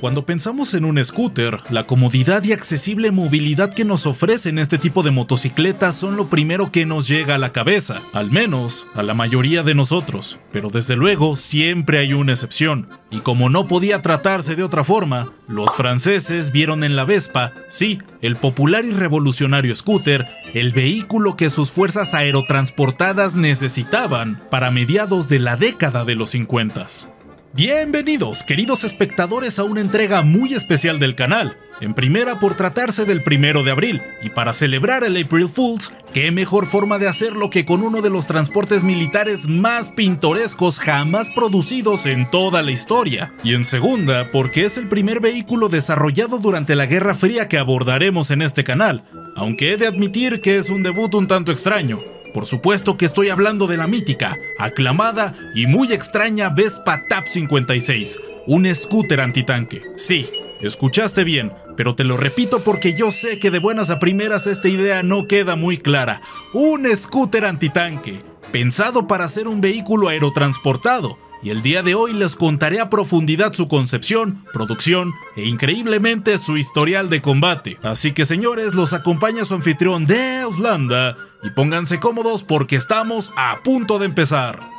Cuando pensamos en un scooter, la comodidad y accesible movilidad que nos ofrecen este tipo de motocicletas son lo primero que nos llega a la cabeza, al menos a la mayoría de nosotros. Pero desde luego siempre hay una excepción, y como no podía tratarse de otra forma, los franceses vieron en la Vespa, sí, el popular y revolucionario scooter, el vehículo que sus fuerzas aerotransportadas necesitaban para mediados de la década de los 50. Bienvenidos, queridos espectadores, a una entrega muy especial del canal. En primera por tratarse del primero de abril, y para celebrar el April Fools, qué mejor forma de hacerlo que con uno de los transportes militares más pintorescos jamás producidos en toda la historia. Y en segunda, porque es el primer vehículo desarrollado durante la Guerra Fría que abordaremos en este canal, aunque he de admitir que es un debut un tanto extraño. Por supuesto que estoy hablando de la mítica, aclamada y muy extraña Vespa TAP 56, un scooter antitanque. Sí, escuchaste bien, pero te lo repito porque yo sé que de buenas a primeras esta idea no queda muy clara. Un scooter antitanque, pensado para ser un vehículo aerotransportado, y el día de hoy les contaré a profundidad su concepción, producción e increíblemente su historial de combate. Así que señores, los acompaña su anfitrión de Auslanda y pónganse cómodos porque estamos a punto de empezar.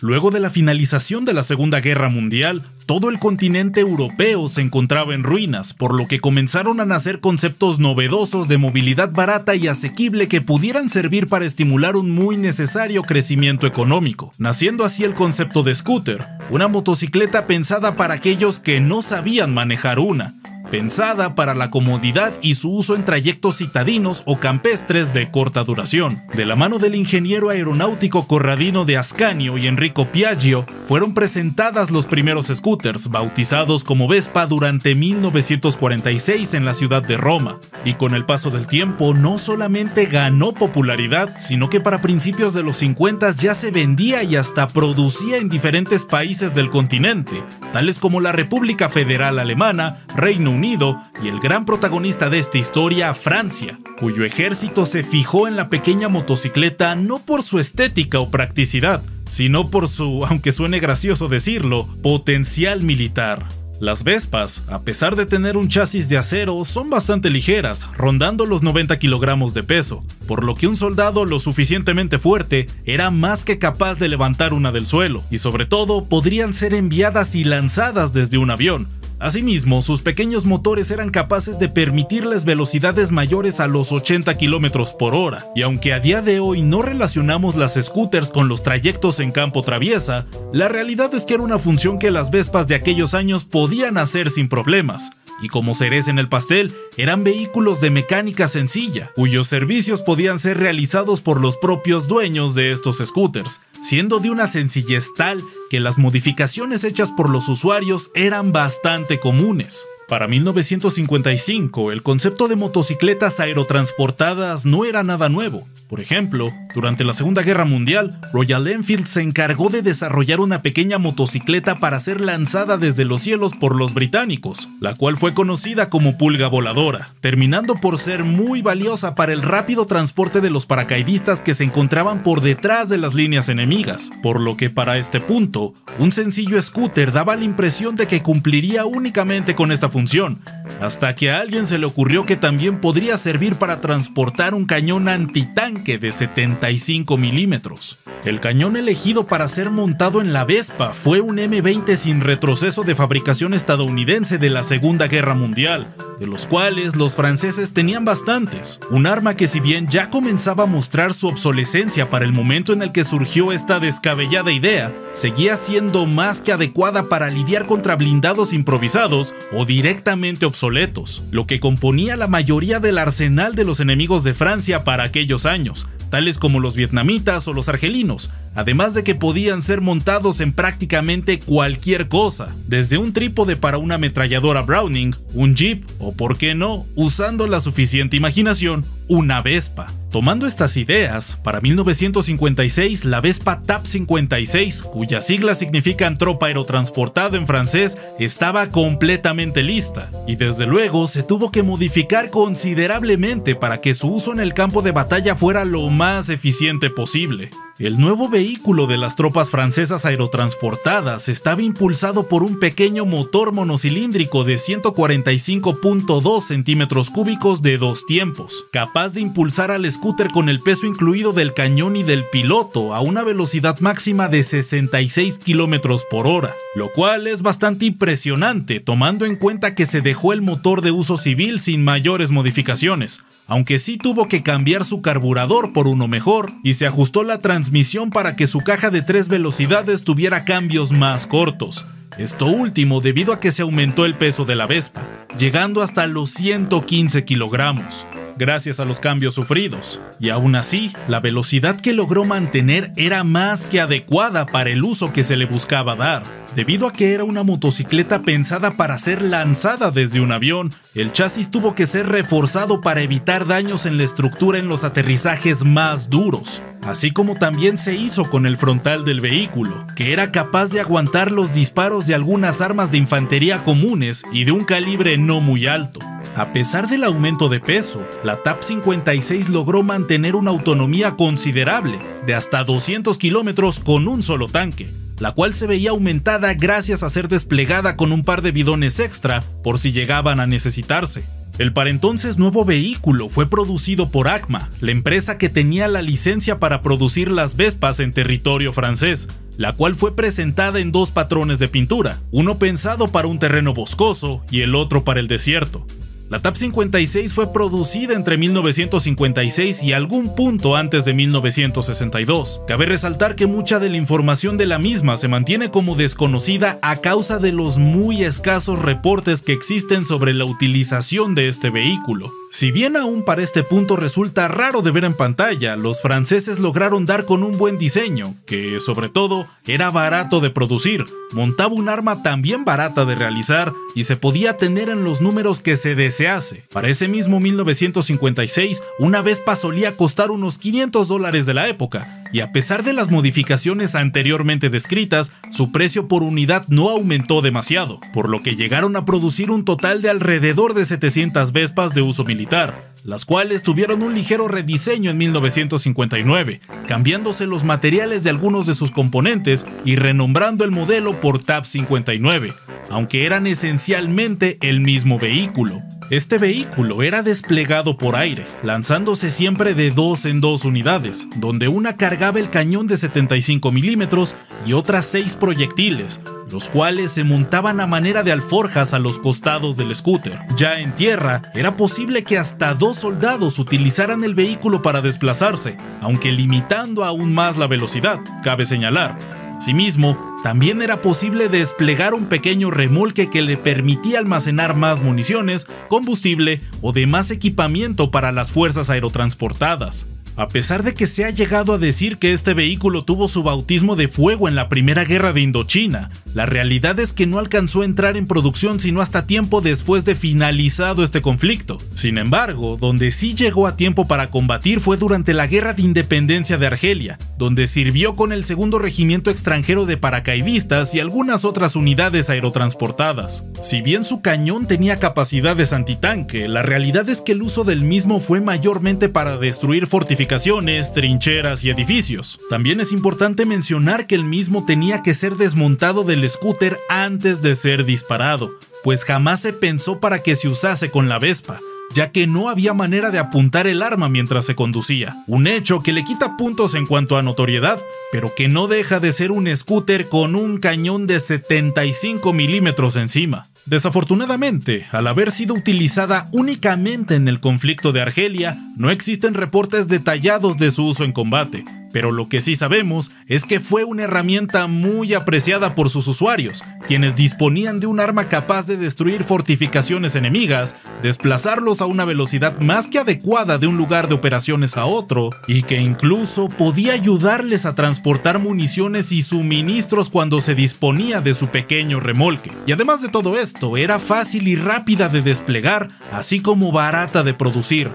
Luego de la finalización de la Segunda Guerra Mundial, todo el continente europeo se encontraba en ruinas, por lo que comenzaron a nacer conceptos novedosos de movilidad barata y asequible que pudieran servir para estimular un muy necesario crecimiento económico, naciendo así el concepto de scooter, una motocicleta pensada para aquellos que no sabían manejar una, pensada para la comodidad y su uso en trayectos citadinos o campestres de corta duración. De la mano del ingeniero aeronáutico Corradino de Ascanio y Enrico Piaggio, fueron presentadas los primeros scooters, bautizados como Vespa durante 1946 en la ciudad de Roma. Y con el paso del tiempo, no solamente ganó popularidad, sino que para principios de los 50 ya se vendía y hasta producía en diferentes países del continente, tales como la República Federal Alemana, Reino y el gran protagonista de esta historia, Francia, cuyo ejército se fijó en la pequeña motocicleta no por su estética o practicidad, sino por su, aunque suene gracioso decirlo, potencial militar. Las Vespas, a pesar de tener un chasis de acero, son bastante ligeras, rondando los 90 kilogramos de peso, por lo que un soldado lo suficientemente fuerte era más que capaz de levantar una del suelo, y sobre todo podrían ser enviadas y lanzadas desde un avión, Asimismo, sus pequeños motores eran capaces de permitirles velocidades mayores a los 80 km por hora, y aunque a día de hoy no relacionamos las scooters con los trayectos en campo traviesa, la realidad es que era una función que las Vespas de aquellos años podían hacer sin problemas, y como cereza en el pastel, eran vehículos de mecánica sencilla, cuyos servicios podían ser realizados por los propios dueños de estos scooters, siendo de una sencillez tal que las modificaciones hechas por los usuarios eran bastante comunes. Para 1955, el concepto de motocicletas aerotransportadas no era nada nuevo. Por ejemplo, durante la Segunda Guerra Mundial, Royal Enfield se encargó de desarrollar una pequeña motocicleta para ser lanzada desde los cielos por los británicos, la cual fue conocida como pulga voladora, terminando por ser muy valiosa para el rápido transporte de los paracaidistas que se encontraban por detrás de las líneas enemigas, por lo que para este punto, un sencillo scooter daba la impresión de que cumpliría únicamente con esta función hasta que a alguien se le ocurrió que también podría servir para transportar un cañón antitanque de 75 milímetros. El cañón elegido para ser montado en la Vespa fue un M20 sin retroceso de fabricación estadounidense de la Segunda Guerra Mundial, de los cuales los franceses tenían bastantes. Un arma que si bien ya comenzaba a mostrar su obsolescencia para el momento en el que surgió esta descabellada idea, seguía siendo más que adecuada para lidiar contra blindados improvisados o directamente obsoletos, lo que componía la mayoría del arsenal de los enemigos de Francia para aquellos años, tales como los vietnamitas o los argelinos, además de que podían ser montados en prácticamente cualquier cosa, desde un trípode para una ametralladora Browning, un jeep o, por qué no, usando la suficiente imaginación, una Vespa. Tomando estas ideas, para 1956 la Vespa TAP 56, cuyas siglas significan tropa aerotransportada en francés, estaba completamente lista, y desde luego se tuvo que modificar considerablemente para que su uso en el campo de batalla fuera lo más eficiente posible. El nuevo vehículo de las tropas francesas aerotransportadas estaba impulsado por un pequeño motor monocilíndrico de 145.2 centímetros cúbicos de dos tiempos, capaz de impulsar al scooter con el peso incluido del cañón y del piloto a una velocidad máxima de 66 kilómetros por hora, lo cual es bastante impresionante tomando en cuenta que se dejó el motor de uso civil sin mayores modificaciones, aunque sí tuvo que cambiar su carburador por uno mejor y se ajustó la transmisión para que su caja de tres velocidades tuviera cambios más cortos. Esto último debido a que se aumentó el peso de la Vespa, llegando hasta los 115 kilogramos gracias a los cambios sufridos, y aún así, la velocidad que logró mantener era más que adecuada para el uso que se le buscaba dar. Debido a que era una motocicleta pensada para ser lanzada desde un avión, el chasis tuvo que ser reforzado para evitar daños en la estructura en los aterrizajes más duros, así como también se hizo con el frontal del vehículo, que era capaz de aguantar los disparos de algunas armas de infantería comunes y de un calibre no muy alto. A pesar del aumento de peso, la TAP 56 logró mantener una autonomía considerable de hasta 200 kilómetros con un solo tanque, la cual se veía aumentada gracias a ser desplegada con un par de bidones extra por si llegaban a necesitarse. El para entonces nuevo vehículo fue producido por ACMA, la empresa que tenía la licencia para producir las Vespas en territorio francés, la cual fue presentada en dos patrones de pintura, uno pensado para un terreno boscoso y el otro para el desierto. La TAP 56 fue producida entre 1956 y algún punto antes de 1962. Cabe resaltar que mucha de la información de la misma se mantiene como desconocida a causa de los muy escasos reportes que existen sobre la utilización de este vehículo. Si bien aún para este punto resulta raro de ver en pantalla, los franceses lograron dar con un buen diseño, que sobre todo era barato de producir, montaba un arma también barata de realizar y se podía tener en los números que se desease. Para ese mismo 1956, una Vespa solía costar unos 500 dólares de la época, y a pesar de las modificaciones anteriormente descritas, su precio por unidad no aumentó demasiado, por lo que llegaron a producir un total de alrededor de 700 Vespas de uso militar, las cuales tuvieron un ligero rediseño en 1959, cambiándose los materiales de algunos de sus componentes y renombrando el modelo por TAP 59, aunque eran esencialmente el mismo vehículo. Este vehículo era desplegado por aire, lanzándose siempre de dos en dos unidades, donde una cargaba el cañón de 75 milímetros y otras seis proyectiles, los cuales se montaban a manera de alforjas a los costados del scooter. Ya en tierra, era posible que hasta dos soldados utilizaran el vehículo para desplazarse, aunque limitando aún más la velocidad, cabe señalar. Asimismo, también era posible desplegar un pequeño remolque que le permitía almacenar más municiones, combustible o demás equipamiento para las fuerzas aerotransportadas. A pesar de que se ha llegado a decir que este vehículo tuvo su bautismo de fuego en la Primera Guerra de Indochina, la realidad es que no alcanzó a entrar en producción sino hasta tiempo después de finalizado este conflicto. Sin embargo, donde sí llegó a tiempo para combatir fue durante la Guerra de Independencia de Argelia, donde sirvió con el segundo regimiento extranjero de paracaidistas y algunas otras unidades aerotransportadas. Si bien su cañón tenía capacidades antitanque, la realidad es que el uso del mismo fue mayormente para destruir fortificaciones trincheras y edificios. También es importante mencionar que el mismo tenía que ser desmontado del scooter antes de ser disparado, pues jamás se pensó para que se usase con la Vespa, ya que no había manera de apuntar el arma mientras se conducía. Un hecho que le quita puntos en cuanto a notoriedad, pero que no deja de ser un scooter con un cañón de 75 milímetros encima. Desafortunadamente, al haber sido utilizada únicamente en el conflicto de Argelia, no existen reportes detallados de su uso en combate, pero lo que sí sabemos es que fue una herramienta muy apreciada por sus usuarios, quienes disponían de un arma capaz de destruir fortificaciones enemigas, desplazarlos a una velocidad más que adecuada de un lugar de operaciones a otro, y que incluso podía ayudarles a transportar municiones y suministros cuando se disponía de su pequeño remolque. Y además de todo esto, era fácil y rápida de desplegar, así como barata de producir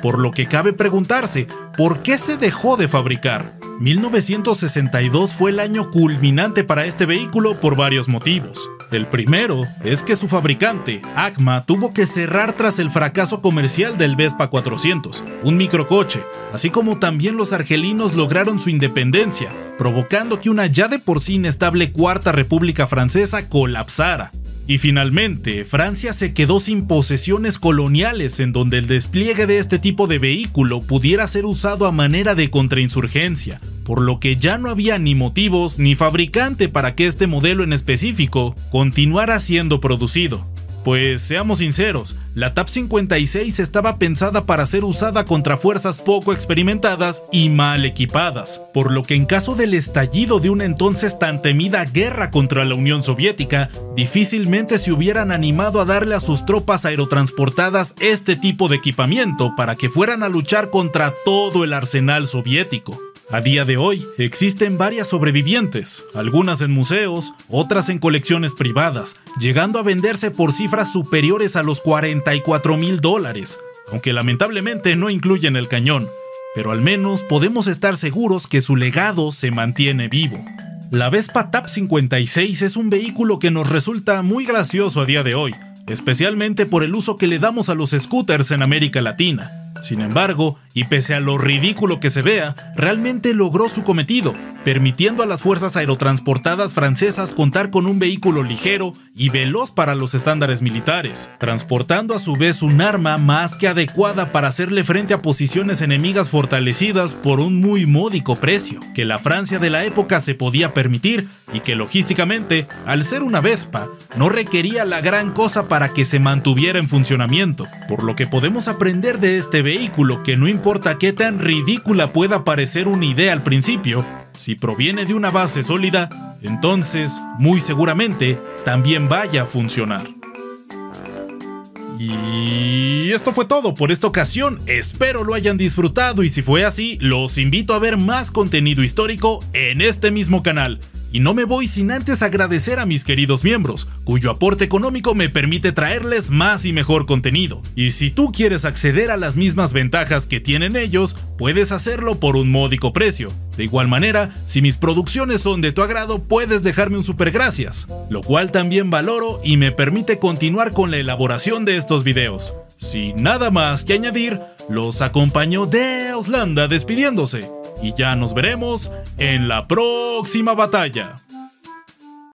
por lo que cabe preguntarse, ¿por qué se dejó de fabricar? 1962 fue el año culminante para este vehículo por varios motivos. El primero es que su fabricante, Acma, tuvo que cerrar tras el fracaso comercial del Vespa 400, un microcoche, así como también los argelinos lograron su independencia, provocando que una ya de por sí inestable Cuarta República Francesa colapsara. Y finalmente, Francia se quedó sin posesiones coloniales en donde el despliegue de este tipo de vehículo pudiera ser usado a manera de contrainsurgencia, por lo que ya no había ni motivos ni fabricante para que este modelo en específico continuara siendo producido. Pues seamos sinceros, la TAP 56 estaba pensada para ser usada contra fuerzas poco experimentadas y mal equipadas, por lo que en caso del estallido de una entonces tan temida guerra contra la Unión Soviética, difícilmente se hubieran animado a darle a sus tropas aerotransportadas este tipo de equipamiento para que fueran a luchar contra todo el arsenal soviético. A día de hoy existen varias sobrevivientes, algunas en museos, otras en colecciones privadas, llegando a venderse por cifras superiores a los 44 mil dólares, aunque lamentablemente no incluyen el cañón, pero al menos podemos estar seguros que su legado se mantiene vivo. La Vespa TAP 56 es un vehículo que nos resulta muy gracioso a día de hoy, especialmente por el uso que le damos a los scooters en América Latina. Sin embargo, y pese a lo ridículo que se vea, realmente logró su cometido, permitiendo a las fuerzas aerotransportadas francesas contar con un vehículo ligero y veloz para los estándares militares, transportando a su vez un arma más que adecuada para hacerle frente a posiciones enemigas fortalecidas por un muy módico precio, que la Francia de la época se podía permitir y que logísticamente, al ser una Vespa, no requería la gran cosa para que se mantuviera en funcionamiento, por lo que podemos aprender de este vehículo que no importa qué tan ridícula pueda parecer una idea al principio, si proviene de una base sólida, entonces, muy seguramente, también vaya a funcionar. Y esto fue todo por esta ocasión, espero lo hayan disfrutado y si fue así, los invito a ver más contenido histórico en este mismo canal. Y no me voy sin antes agradecer a mis queridos miembros, cuyo aporte económico me permite traerles más y mejor contenido. Y si tú quieres acceder a las mismas ventajas que tienen ellos, puedes hacerlo por un módico precio. De igual manera, si mis producciones son de tu agrado, puedes dejarme un super gracias, lo cual también valoro y me permite continuar con la elaboración de estos videos. Sin nada más que añadir, los acompaño de Auslanda despidiéndose y ya nos veremos en la próxima batalla.